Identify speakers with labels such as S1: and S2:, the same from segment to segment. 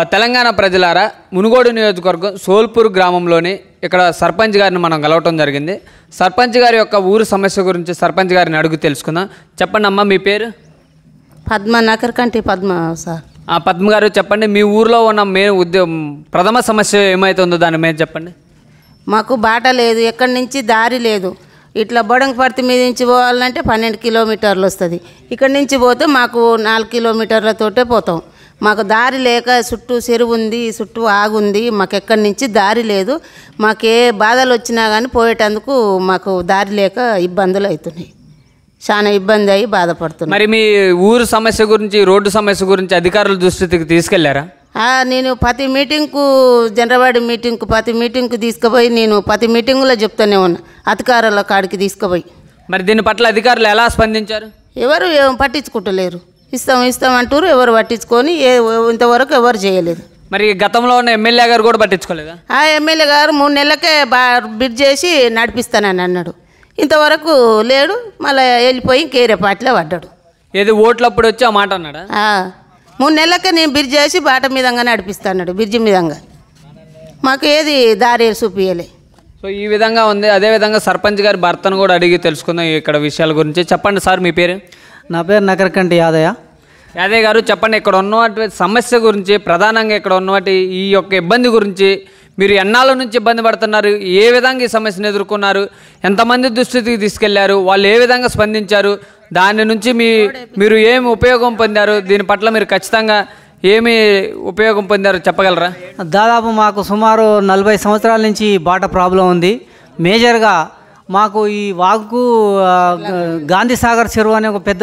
S1: తెలంగాణ ప్రజలారా మునుగోడు నియోజకవర్గం సోల్పూర్ గ్రామంలోని ఇక్కడ సర్పంచ్ గారిని మనం కలవటం జరిగింది. సర్పంచ్ గారి యొక్క ఊరు సమస్య గురించి సర్పంచ్ గారిని అడుగు తెలుసుకుందాం. చెప్పండి అమ్మా మీ పేరు?
S2: పద్మ నకరకంటి పద్మ సార్.
S1: ఆ, పద్మ గారు చెప్పండి మీ ఊర్లో ఉన్న మెయిన్ ఉద్యోగం ప్రథమ సమస్య ఏమైతుందో దాని మీద చెప్పండి.
S2: మాకు బాట లేదు ఎక్కడి నుంచి దారి లేదు. ఇట్లా బొడంగపర్తి మీద నుంచి పోవాలంటే పన్నెండు కిలోమీటర్లు వస్తుంది. ఇక్కడి నుంచి పోతే మాకు నాలుగు కిలోమీటర్లతోటే పోతాం. మాకు దారి లేక చుట్టూ చెరువు ఉంది చుట్టూ ఆగుంది మాకు ఎక్కడి నుంచి దారి లేదు. మాకు ఏ బాధలు వచ్చినా కానీ పోయేటందుకు మాకు దారి లేక ఇబ్బందులు అవుతున్నాయి. చాలా ఇబ్బంది అయ్యి బాధపడుతున్నాం.
S1: మరి మీ ఊరు సమస్య గురించి రోడ్డు సమస్య గురించి అధికారుల దృష్టికి
S2: తీసుకెళ్ళారా? నేను ప్రతి మీటింగ్కు జనరవాడి మీటింగ్కు ప్రతి మీటింగ్కు తీసుకుపోయి నేను ప్రతి మీటింగులో చెప్తానే ఉన్నా. అధికారుల కాడికి తీసుకుపోయి.
S1: మరి దీని పట్ల అధికారులు ఎలా స్పందించారు?
S2: ఎవరు ఏం పట్టించుకుంటలేరు. ఇస్తాం ఇస్తాం అంటారు ఎవరు పట్టించుకొని ఏ ఇంతవరకు ఎవరు చేయలేదు.
S1: మరి గతంలో ఉన్న ఎమ్మెల్యే గారు కూడా పట్టించుకోలేదా?
S2: ఆ ఎమ్మెల్యే గారు మూడు నెలలకే బా బిడ్ చేసి నడిపిస్తానని అన్నాడు. ఇంతవరకు లేడు మళ్ళీ వెళ్ళిపోయి ఇంకేరే పార్టీలో పడ్డాడు.
S1: ఏది ఓట్లప్పుడు వచ్చి ఆ మాట అన్నాడా?
S2: ఆ, మూడు నెలలకే నేను బిర్జ్ చేసి బాట మీదంగా నడిపిస్తాడు బిర్జి మీదంగా. మాకు ఏది దారి చూపించలే
S1: సో ఈ విధంగా ఉంది అదే విధంగా సర్పంచ్ గారి భర్తను కూడా అడిగి తెలుసుకుందాం ఇక్కడ విషయాల గురించి. చెప్పండి సార్ మీ పేరు?
S3: నా పేరు నకరకంటి యాదయ్య.
S1: యాదయ్య గారు చెప్పండి ఇక్కడ ఉన్నటువంటి సమస్య గురించి ప్రధానంగా ఇక్కడ ఉన్నటువంటి ఈ యొక్క ఇబ్బంది గురించి మీరు ఎన్నాళ్ళ నుంచి ఇబ్బంది పడుతున్నారు? ఏ విధంగా ఈ సమస్యను ఎదుర్కొన్నారు? ఎంతమంది దృష్టికి తీసుకెళ్ళారు? వాళ్ళు ఏ విధంగా స్పందించారు? దాని నుంచి మీ మీరు ఏమి ఉపయోగం పొందారు? దీని పట్ల మీరు ఖచ్చితంగా ఏమి ఉపయోగం పొందారు? చెప్పగలరా?
S3: దాదాపు మాకు సుమారు నలభై సంవత్సరాల నుంచి బాట ప్రాబ్లం ఉంది. మేజర్గా మాకు ఈ వాగుకు గాంధీ సాగర్ చెరువు అనే ఒక పెద్ద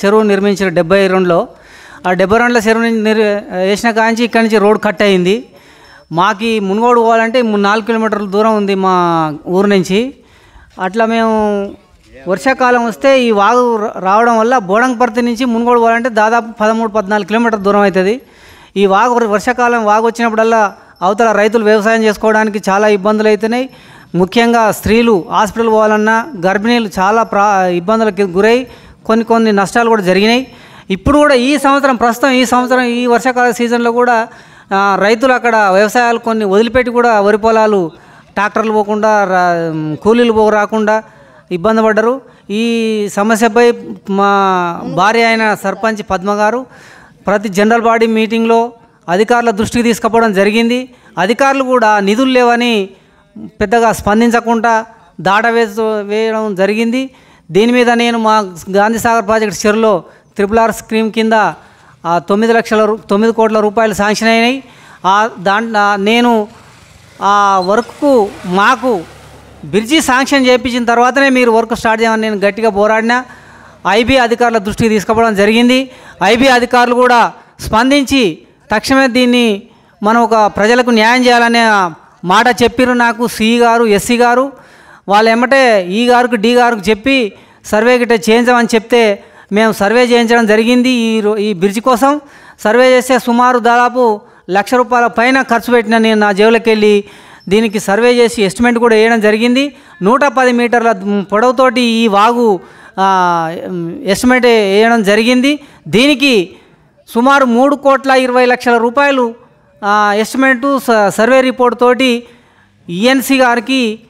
S3: చెరువు నిర్మించారు డెబ్బై రెండులో. ఆ డెబ్బై రెండుల చెరువు నుంచి నిర్ వేసిన కాంచి ఇక్కడి నుంచి రోడ్ కట్ అయింది. మాకు మునుగోడు పోవాలంటే నాలుగు కిలోమీటర్ల దూరం ఉంది మా ఊరు నుంచి. అట్లా మేము వర్షాకాలం వస్తే ఈ వాగు రావడం వల్ల బోడంగపర్తి నుంచి మునుగోడు పోవాలంటే దాదాపు పదమూడు పద్నాలుగు కిలోమీటర్ దూరం అవుతుంది ఈ వాగు వర్షాకాలం వాగు వచ్చినప్పుడల్లా అవతల రైతులు వ్యవసాయం చేసుకోవడానికి చాలా ఇబ్బందులు అవుతున్నాయి ముఖ్యంగా స్త్రీలు హాస్పిటల్ పోవాలన్నా గర్భిణీలు చాలా ప్రా ఇబ్బందులకు గురై కొన్ని కొన్ని నష్టాలు కూడా జరిగినాయి. ఇప్పుడు కూడా ఈ సంవత్సరం ప్రస్తుతం ఈ సంవత్సరం ఈ వర్షాకాల సీజన్లో కూడా రైతులు అక్కడ వ్యవసాయాలు కొన్ని వదిలిపెట్టి కూడా వరి పొలాలు ట్రాక్టర్లు పోకుండా కూలీలు పో రాకుండా ఇబ్బంది పడ్డరు. ఈ సమస్యపై మా భార్య అయిన సర్పంచ్ పద్మ గారు ప్రతి జనరల్ బాడీ మీటింగ్లో అధికారుల దృష్టికి తీసుకపోవడం జరిగింది. అధికారులు కూడా నిధులు లేవని పెద్దగా స్పందించకుండా దాట వేస్తూ వేయడం జరిగింది. దీని మీద నేను మా గాంధీ సాగర్ ప్రాజెక్ట్ చెరులో త్రిపుల్ ఆర్ స్కీమ్ కింద తొమ్మిది లక్షల తొమ్మిది కోట్ల రూపాయలు శాంక్షన్ అయినాయి. ఆ దాంట్లో నేను ఆ వర్క్కు మాకు బ్రిడ్జి శాంక్షన్ చేయించిన తర్వాతనే మీరు వర్క్ స్టార్ట్ చేయమని నేను గట్టిగా పోరాడినా. ఐబీ అధికారుల దృష్టికి తీసుకుపోవడం జరిగింది. ఐబీ అధికారులు కూడా స్పందించి తక్షణమే దీన్ని మనం ఒక ప్రజలకు న్యాయం చేయాలనే మాట చెప్పిర్రు నాకు సి గారు ఎస్సీ గారు. వాళ్ళు ఎమ్మటే ఈ గారికి డి గారికి చెప్పి సర్వే గిట్ట చేయించమని చెప్తే మేము సర్వే చేయించడం జరిగింది ఈ రో- ఈ బ్రిడ్జ్ కోసం. సర్వే చేస్తే సుమారు దాదాపు లక్ష రూపాయల పైన ఖర్చు పెట్టిన నేను నా జేబులోకి వెళ్ళి దీనికి సర్వే చేసి ఎస్టిమేట్ కూడా వేయడం జరిగింది. నూట పది మీటర్ల పొడవుతోటి ఈ వాగు ఎస్టిమేట్ వేయడం జరిగింది. దీనికి సుమారు మూడు కోట్ల ఇరవై లక్షల రూపాయలు ఎస్టిమేటు స- సర్వే రిపోర్ట్ తోటి ఈఎన్సీ గారికి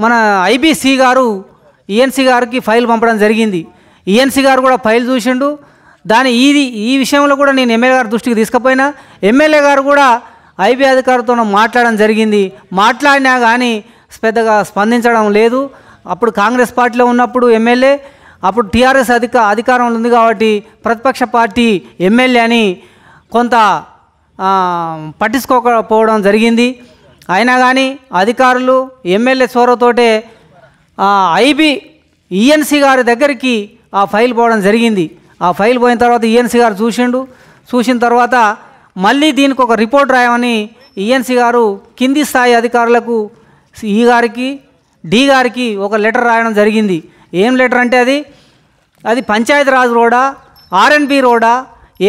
S3: మన ఐబీసీ గారు ఈఎన్సీ గారికి ఫైల్ పంపడం జరిగింది. ఈఎన్సీ గారు కూడా ఫైల్ చూసిండు. దాని ఇది ఈ విషయంలో కూడా నేను ఎమ్మెల్యే గారి దృష్టికి తీసుకుపోయినా. ఎమ్మెల్యే గారు కూడా ఐబీ అధికారితో మాట్లాడడం జరిగింది. మాట్లాడినా కానీ పెద్దగా స్పందించడం లేదు. అప్పుడు కాంగ్రెస్ పార్టీలో ఉన్నప్పుడు ఎమ్మెల్యే అప్పుడు టీఆర్ఎస్ అధిక అధికారంలో ఉంది కాబట్టి ప్రతిపక్ష పార్టీ ఎమ్మెల్యే అని కొంత పట్టించుకోకపోవడం జరిగింది. అయినా కానీ అధికారులు ఎమ్మెల్యే చోరతోటే ఐబీ ఈఎన్సీ గారి దగ్గరికి ఆ ఫైల్ పోవడం జరిగింది. ఆ ఫైల్ పోయిన తర్వాత ఈఎన్సీ గారు చూసిండు. చూసిన తర్వాత మళ్ళీ దీనికి ఒక రిపోర్ట్ రాయమని ఈఎన్సీ గారు కింది స్థాయి అధికారులకు ఈ గారికి డి గారికి ఒక లెటర్ రాయడం జరిగింది. ఏం లెటర్ అంటే అది? అది పంచాయతీరాజ్ రోడా ఆర్ఎన్బి రోడా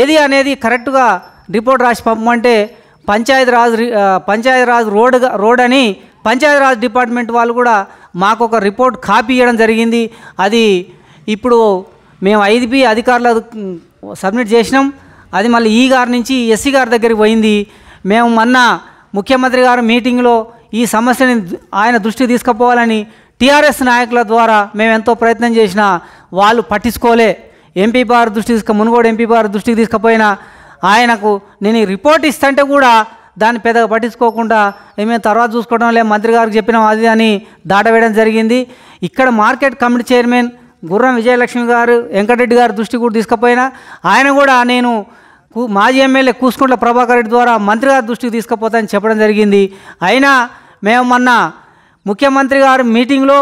S3: ఏది అనేది కరెక్ట్గా రిపోర్ట్ రాసి పంపమంటే పంచాయతీ రాజ్ రి- పంచాయతీ రాజ్ రోడ్ రోడ్ అని పంచాయతీ రాజ్ డిపార్ట్మెంట్ వాళ్ళు కూడా మాకు ఒక రిపోర్ట్ కాపీ ఇవ్వడం జరిగింది. అది ఇప్పుడు మేము ఐదు బి అధికారులు సబ్మిట్ చేసినాం. అది మళ్ళీ ఈ గారి నుంచి ఎస్సీ గారి దగ్గరికి పోయింది. మేము మొన్న ముఖ్యమంత్రి గారు మీటింగ్లో ఈ సమస్యని ఆయన దృష్టికి తీసుకుపోవాలని టీఆర్ఎస్ నాయకుల ద్వారా మేము ఎంతో ప్రయత్నం చేసినా వాళ్ళు పట్టించుకోలే. ఎంపీ బార్ దృష్టి తీసుకు మునుగోడు ఎంపీ బార్ దృష్టికి తీసుకుపోయినా ఆయనకు నేను రిపోర్ట్ ఇస్తుంటే కూడా దాన్ని పెద్దగా పట్టించుకోకుండా మేము తర్వాత చూసుకోవడం లే మంత్రి గారికి చెప్పినాం అది అని దాటవేయడం జరిగింది. ఇక్కడ మార్కెట్ కమిటీ చైర్మన్ గుర్రం విజయలక్ష్మి గారు వెంకటరెడ్డి గారి దృష్టి కూడా తీసుకుపోయినా ఆయన కూడా నేను మాజీ ఎమ్మెల్యే కూసుకుంట్ల ప్రభాకర్ రెడ్డి ద్వారా మంత్రి గారి దృష్టికి తీసుకుపోతానని చెప్పడం జరిగింది. అయినా మేము మొన్న ముఖ్యమంత్రి గారు మీటింగ్లో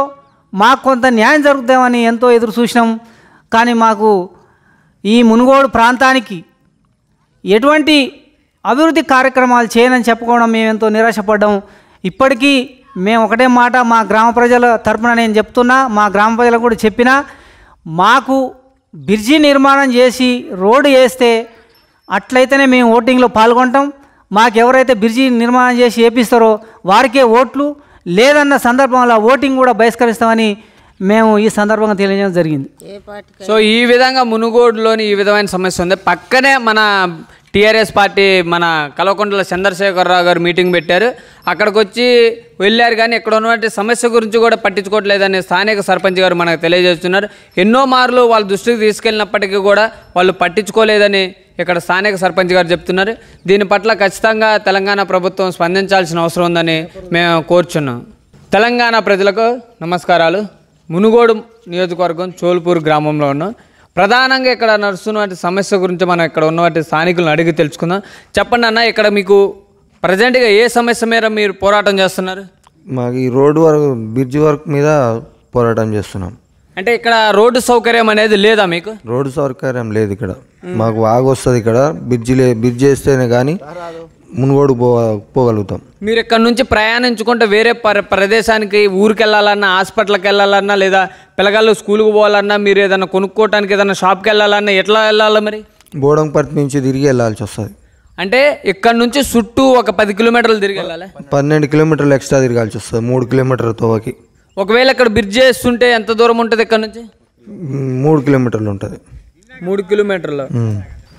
S3: మాకు కొంత న్యాయం జరుగుతామని ఎంతో ఎదురు చూసినాం. కానీ మాకు ఈ మునుగోడు ప్రాంతానికి ఎటువంటి అభివృద్ధి కార్యక్రమాలు చేయనని చెప్పుకోవడం మేము ఎంతో నిరాశపడ్డాం. ఇప్పటికీ మేము ఒకటే మాట మా గ్రామ ప్రజల తరపున నేను చెప్తున్నా మా గ్రామ ప్రజలకు కూడా చెప్పినా మాకు బ్రిడ్జి నిర్మాణం చేసి రోడ్డు వేస్తే అట్లయితేనే మేము ఓటింగ్లో పాల్గొంటాం. మాకు ఎవరైతే బ్రిడ్జి నిర్మాణం చేసి వేపిస్తారో వారికే ఓట్లు. లేదన్న సందర్భంలో ఓటింగ్ కూడా బహిష్కరిస్తామని మేము ఈ సందర్భంగా తెలియజేయడం జరిగింది.
S1: సో ఈ విధంగా మునుగోడులోని ఈ విధమైన సమస్య ఉంది. పక్కనే మన టీఆర్ఎస్ పార్టీ మన కల్వకుంట్ల చంద్రశేఖరరావు గారు మీటింగ్ పెట్టారు. అక్కడికి వచ్చి వెళ్ళారు కానీ ఇక్కడ ఉన్నటువంటి సమస్య గురించి కూడా పట్టించుకోవట్లేదని స్థానిక సర్పంచ్ గారు మనకు తెలియజేస్తున్నారు. ఎన్నో మార్లు వాళ్ళ దృష్టికి తీసుకెళ్ళినప్పటికీ కూడా వాళ్ళు పట్టించుకోలేదని ఇక్కడ స్థానిక సర్పంచ్ గారు చెప్తున్నారు. దీని పట్ల ఖచ్చితంగా తెలంగాణ ప్రభుత్వం స్పందించాల్సిన అవసరం ఉందని మేము కోరుచున్నాం. తెలంగాణ ప్రజలకు నమస్కారాలు. మునుగోడు నియోజకవర్గం చోల్పూర్ గ్రామంలో ఉన్నాం. ప్రధానంగా ఇక్కడ నడుస్తున్నటువంటి సమస్య గురించి మనం ఇక్కడ ఉన్నటువంటి స్థానికులను అడిగి తెలుసుకుందాం. చెప్పండి అన్న ఇక్కడ మీకు ప్రజెంట్గా ఏ సమస్య మీద మీరు పోరాటం చేస్తున్నారు?
S4: మాకు ఈ రోడ్డు వరకు బ్రిడ్జ్ వర్క్ మీద పోరాటం చేస్తున్నాం.
S1: అంటే ఇక్కడ రోడ్డు సౌకర్యం అనేది లేదా మీకు?
S4: రోడ్డు సౌకర్యం లేదు ఇక్కడ. మాకు వాగు వస్తుంది ఇక్కడ. బ్రిడ్జి లే బ్రిడ్జ్ వేస్తేనే కానీ మునుగోడు పో పోగలుగుతాం.
S1: మీరు ఇక్కడ నుంచి ప్రయాణించుకుంటే వేరే ప్ర ప్రదేశానికి ఊరికి వెళ్ళాలన్నా హాస్పిటల్కి వెళ్ళాలన్నా లేదా పిల్లగాళ్ళు స్కూల్కి పోవాలన్నా మీరు ఏదైనా కొనుక్కోవటానికి ఏదైనా షాప్కి వెళ్ళాలన్నా ఎట్లా వెళ్ళాలి మరి?
S4: బోడంపర్తి నుంచి తిరిగి వెళ్ళాల్సి వస్తుంది.
S1: అంటే ఇక్కడ నుంచి చుట్టూ ఒక పది కిలోమీటర్లు తిరిగి వెళ్ళాలి?
S4: పన్నెండు కిలోమీటర్లు ఎక్స్ట్రా తిరగాల్సి వస్తుంది మూడు కిలోమీటర్ల తోవకి.
S1: ఒకవేళ ఇక్కడ బ్రిడ్జ్ చేస్తుంటే ఎంత దూరం ఉంటుంది ఇక్కడ నుంచి?
S4: మూడు కిలోమీటర్లు ఉంటుంది.
S1: మూడు కిలోమీటర్లు.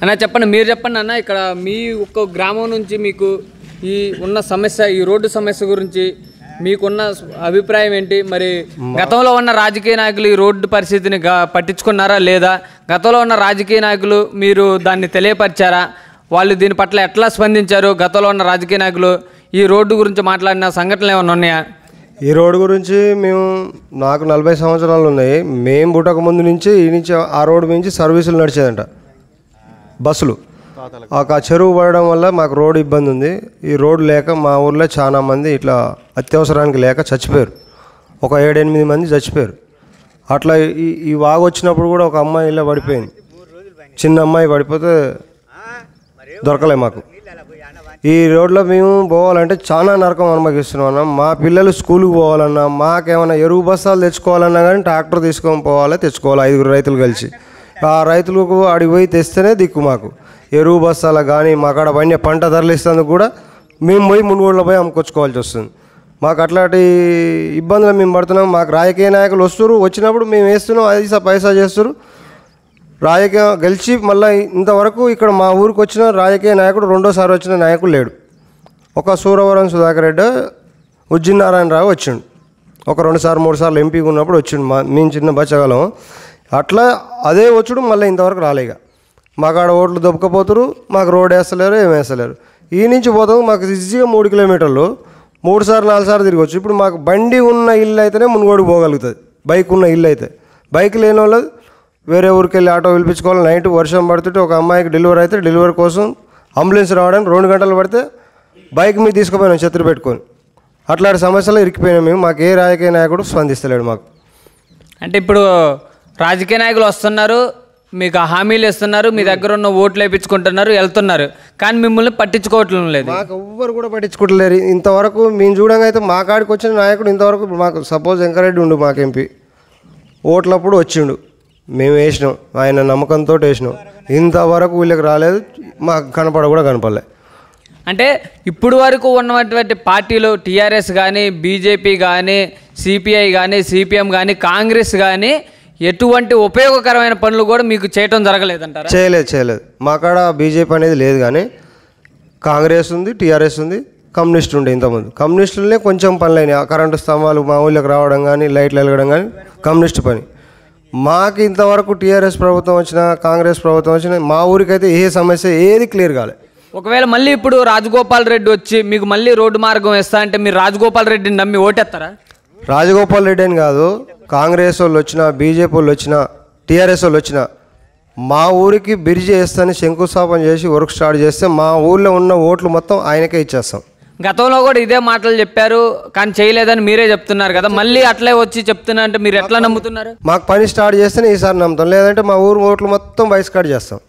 S1: అన్న చెప్పండి మీరు చెప్పండి అన్న ఇక్కడ మీ ఒక్క గ్రామం నుంచి మీకు ఈ ఉన్న సమస్య ఈ రోడ్డు సమస్య గురించి మీకున్న అభిప్రాయం ఏంటి? మరి గతంలో ఉన్న రాజకీయ నాయకులు ఈ రోడ్డు పరిస్థితిని పట్టించుకున్నారా లేదా? గతంలో ఉన్న రాజకీయ నాయకులు మీరు దాన్ని తెలియపరిచారా? వాళ్ళు దీని పట్ల ఎట్లా స్పందించారు? గతంలో ఉన్న రాజకీయ నాయకులు ఈ రోడ్డు గురించి మాట్లాడిన సంఘటనలు ఏమైనా ఉన్నాయా?
S5: ఈ రోడ్డు గురించి మేము నాకు నలభై సంవత్సరాలు ఉన్నాయి. మేము పుట్టక ముందు నుంచి ఈ నుంచి ఆ రోడ్డు నుంచి సర్వీసులు నడిచేదంట. బస్సులు. ఆ చెరువు పడడం వల్ల మాకు రోడ్డు ఇబ్బంది ఉంది. ఈ రోడ్డు లేక మా ఊర్లో చాలా మంది ఇట్లా అత్యవసరానికి లేక చచ్చిపోయారు. ఒక ఏడెనిమిది మంది చచ్చిపోయారు. అట్లా ఈ ఈ వాగు వచ్చినప్పుడు కూడా ఒక అమ్మాయి ఇలా పడిపోయింది. చిన్న అమ్మాయి పడిపోతే దొరకలే మాకు. ఈ రోడ్లో మేము పోవాలంటే చాలా నరకం అనుభవిస్తున్నాం అన్న. మా పిల్లలు స్కూల్కి పోవాలన్నా మాకేమైనా ఎరువు బస్తాలు తెచ్చుకోవాలన్నా కానీ ట్రాక్టర్ తీసుకొని పోవాలి తెచ్చుకోవాలి ఐదుగురు రైతులు కలిసి. ఆ రైతులకు అడిగి పోయి తెస్తేనే దిక్కు మాకు. ఎరువు బస్తాల కానీ మాకాడ పండే పంట ధరలిస్తేందుకు కూడా మేము పోయి మునుగోళ్ళ పోయి అమ్ముకొచ్చుకోవాల్సి వస్తుంది. మాకు అట్లాంటి ఇబ్బందులు మేము పడుతున్నాం. మాకు రాజకీయ నాయకులు వస్తారు వచ్చినప్పుడు మేము వేస్తున్నాం. ఐసా పైసా చేస్తారు రాజకీయ గెలిచి మళ్ళీ ఇంతవరకు ఇక్కడ మా ఊరికి వచ్చిన రాజకీయ నాయకుడు రెండోసారి వచ్చిన నాయకుడు లేడు. ఒక సూరవరం సుధాకర్ రెడ్డి ఉజ్జినారాయణరావు వచ్చిండు. ఒక రెండు సార్లు మూడు సార్లు ఎంపీగా ఉన్నప్పుడు వచ్చిండు. మా మేము చిన్న బచ్చగలం అట్లా అదే వచ్చుడు మళ్ళీ ఇంతవరకు రాలేక. మాకు ఆడ ఓట్లు దొబ్బకపోతారు మాకు రోడ్ వేస్తలేరు ఏం వేస్తలేరు. ఈ నుంచి పోతాం మాకు ఈజీగా మూడు కిలోమీటర్లు మూడు సార్లు నాలుగు సార్లు తిరగచ్చు ఇప్పుడు మాకు బండి ఉన్న ఇల్లు అయితేనే మునుగోడుకు పోగలుగుతుంది. బైక్ ఉన్న ఇల్లు అయితే. బైక్ లేని వాళ్ళు వేరే ఊరికి వెళ్ళి ఆటో పిలిపించుకోవాలి నైట్ వర్షం పడుతుంటే ఒక అమ్మాయికి డెలివరీ అయితే డెలివరీ కోసం అంబులెన్స్ రావడానికి రెండు గంటలు పడితే బైక్ మీద తీసుకుపోయినాం చెత్తలు పెట్టుకొని. అట్లాంటి సమస్యలు ఇరికిపోయినాం మేము. మాకు ఏ రాజకీయ నాయకుడు స్పందిస్తలేడు మాకు.
S1: అంటే ఇప్పుడు రాజకీయ నాయకులు వస్తున్నారు మీకు ఆ హామీలు ఇస్తున్నారు మీ దగ్గర ఉన్న ఓట్లు వేయించుకుంటున్నారు వెళ్తున్నారు. కానీ మిమ్మల్ని పట్టించుకోవట్లేదు లేదు.
S5: మాకు ఎవ్వరు కూడా పట్టించుకుంటలేరు ఇంతవరకు మేము చూడంగా అయితే మా కాడికి వచ్చిన నాయకుడు ఇంతవరకు మాకు సపోజ్ వెంకరెడ్డి ఉండు మాకు ఎంపీ. ఓట్లప్పుడు వచ్చిండు. మేము వేసినాం. ఆయన నమ్మకంతో వేసినాం. ఇంతవరకు వీళ్ళకి రాలేదు. మాకు కనపడ కూడా కనపడలే.
S1: అంటే ఇప్పుడు వరకు ఉన్నటువంటి పార్టీలు టీఆర్ఎస్ కానీ బీజేపీ కానీ సిపిఐ కానీ సిపిఎం కానీ కాంగ్రెస్ కానీ ఎటువంటి ఉపయోగకరమైన పనులు కూడా మీకు చేయటం జరగలేదంటారా?
S5: చేయలేదు చేయలేదు. మా కాడ బీజేపీ అనేది లేదు కానీ కాంగ్రెస్ ఉంది టీఆర్ఎస్ ఉంది కమ్యూనిస్ట్ ఉండే ఇంతకుముందు. కమ్యూనిస్టులనే కొంచెం పనులైనాయి ఆ కరెంటు స్తంభాలు మా ఊళ్ళోకి రావడం కానీ లైట్లు వెలగడం కానీ కమ్యూనిస్ట్ పని. మాకు ఇంతవరకు టీఆర్ఎస్ ప్రభుత్వం వచ్చినా కాంగ్రెస్ ప్రభుత్వం వచ్చినా మా ఊరికైతే ఏ సమస్య ఏది క్లియర్ కాలే.
S1: ఒకవేళ మళ్ళీ ఇప్పుడు రాజగోపాల్ రెడ్డి వచ్చి మీకు మళ్ళీ రోడ్డు మార్గం వేస్తా అంటే మీరు రాజగోపాల్ రెడ్డిని నమ్మి ఓటేస్తారా?
S5: రాజగోపాల్ రెడ్డి అని కాదు కాంగ్రెస్ వాళ్ళు వచ్చినా బీజేపీ వాళ్ళు వచ్చినా టీఆర్ఎస్ వాళ్ళు వచ్చినా మా ఊరికి బ్రిడ్జ్ వేస్తాని శంకుస్థాపన చేసి వర్క్ స్టార్ట్ చేస్తే మా ఊళ్ళో ఉన్న ఓట్లు మొత్తం ఆయనకే ఇచ్చేస్తాం.
S1: గతంలో కూడా ఇదే మాటలు చెప్పారు కానీ చేయలేదని మీరే చెప్తున్నారు కదా. మళ్ళీ అట్లే వచ్చి చెప్తున్నా అంటే మీరు ఎట్లా నమ్ముతున్నారు?
S5: మాకు పని స్టార్ట్ చేస్తేనే ఈసారి నమ్ముతాం. లేదంటే మా ఊరు ఓట్లు మొత్తం బయస్కాట్ చేస్తాం.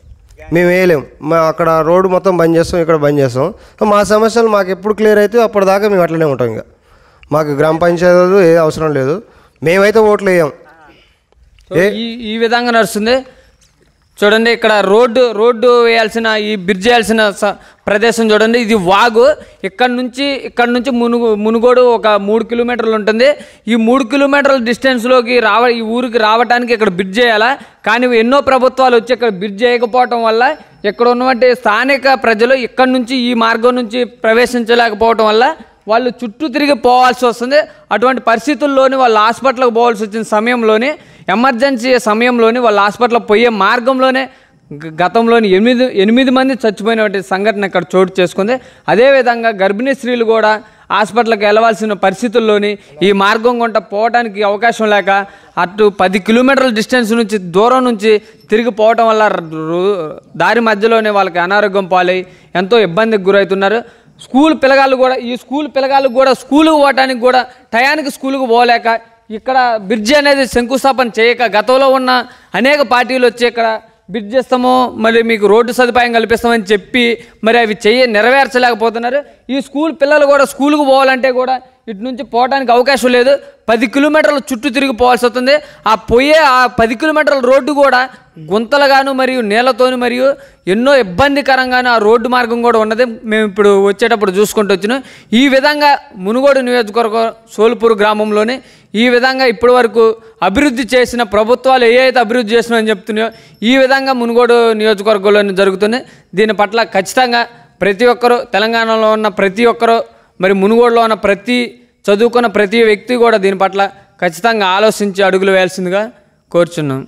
S5: మేము వేయలేం. మా అక్కడ రోడ్డు మొత్తం బంద్ చేస్తాం ఇక్కడ బంద్ చేస్తాం. మా సమస్యలు మాకు ఎప్పుడు క్లియర్ అయితే అప్పటిదాకా మేము అట్లనే ఉంటాం ఇంకా. మాకు గ్రామ పంచాయతీలు ఏ అవసరం లేదు. మేమైతే ఓట్లు వేయం.
S1: ఈ ఈ విధంగా నడుస్తుంది. చూడండి ఇక్కడ రోడ్డు రోడ్డు వేయాల్సిన ఈ బ్రిడ్జ్ వేయాల్సిన స- ప్రదేశం చూడండి. ఇది వాగు. ఇక్కడ నుంచి ఇక్కడ నుంచి మునుగు మునుగోడు ఒక మూడు కిలోమీటర్లు ఉంటుంది. ఈ మూడు కిలోమీటర్ల డిస్టెన్స్లోకి రావ ఈ ఊరికి రావడానికి ఇక్కడ బ్రిడ్జ్ చేయాలా కానీ ఎన్నో ప్రభుత్వాలు వచ్చి ఇక్కడ బ్రిడ్జ్ చేయకపోవటం వల్ల ఇక్కడ ఉన్నటువంటి స్థానిక ప్రజలు ఇక్కడ నుంచి ఈ మార్గం నుంచి ప్రవేశించలేకపోవటం వల్ల వాళ్ళు చుట్టూ తిరిగి పోవాల్సి వస్తుంది. అటువంటి పరిస్థితుల్లోని వాళ్ళు హాస్పిటల్కి పోవాల్సి వచ్చిన సమయంలోని ఎమర్జెన్సీ సమయంలోని వాళ్ళ హాస్పిటల్కి పోయే మార్గంలోనే గతంలోని ఎనిమిది ఎనిమిది మంది చచ్చిపోయినటువంటి సంఘటన ఇక్కడ చోటు చేసుకుంది. అదేవిధంగా గర్భిణీ స్త్రీలు కూడా హాస్పిటల్కి వెళ్ళవలసిన పరిస్థితుల్లోని ఈ మార్గం గుంట పోవడానికి అవకాశం లేక అటు పది కిలోమీటర్ల డిస్టెన్స్ నుంచి దూరం నుంచి తిరిగి పోవటం వల్ల దారి మధ్యలోనే వాళ్ళకి అనారోగ్యం పాలై ఎంతో ఇబ్బందికి గురవుతున్నారు. స్కూల్ పిల్లగాళ్ళు కూడా ఈ స్కూల్ పిల్లగాళ్ళు కూడా స్కూల్కి పోవడానికి కూడా టయానికి స్కూల్కి పోలేక ఇక్కడ బ్రిడ్జి అనేది శంకుస్థాపన చేయక గతంలో ఉన్న అనేక పార్టీలు వచ్చి ఇక్కడ బ్రిడ్జ్ ఇస్తాము మరి మీకు రోడ్డు సదుపాయం కల్పిస్తామని చెప్పి మరి అవి చెయ్యి నెరవేర్చలేకపోతున్నారు. ఈ స్కూల్ పిల్లలు కూడా స్కూల్కి పోవాలంటే కూడా ఇటు నుంచి పోవడానికి అవకాశం లేదు. పది కిలోమీటర్ల చుట్టూ తిరిగి పోవాల్సి వస్తుంది. ఆ పోయే ఆ పది కిలోమీటర్ల రోడ్డు కూడా గుంతలుగాను మరియు నీళ్ళతోను మరియు ఎన్నో ఇబ్బందికరంగాను ఆ రోడ్డు మార్గం కూడా ఉన్నది. మేము ఇప్పుడు వచ్చేటప్పుడు చూసుకుంటూ వచ్చినాం. ఈ విధంగా మునుగోడు నియోజకవర్గం సోల్పూర్ గ్రామంలోని ఈ విధంగా ఇప్పటి వరకు అభివృద్ధి చేసిన ప్రభుత్వాలు ఏ అయితే అభివృద్ధి చేసినాయని చెప్తున్నాయో ఈ విధంగా మునుగోడు నియోజకవర్గంలోనే జరుగుతుంది. దీని పట్ల ఖచ్చితంగా ప్రతి ఒక్కరూ తెలంగాణలో ఉన్న ప్రతి ఒక్కరూ మరి మునుగోడులో ఉన్న ప్రతి చదువుకున్న ప్రతి వ్యక్తి కూడా దీని పట్ల ఖచ్చితంగా ఆలోచించి అడుగులు వేయాల్సిందిగా కోరుచున్నాం.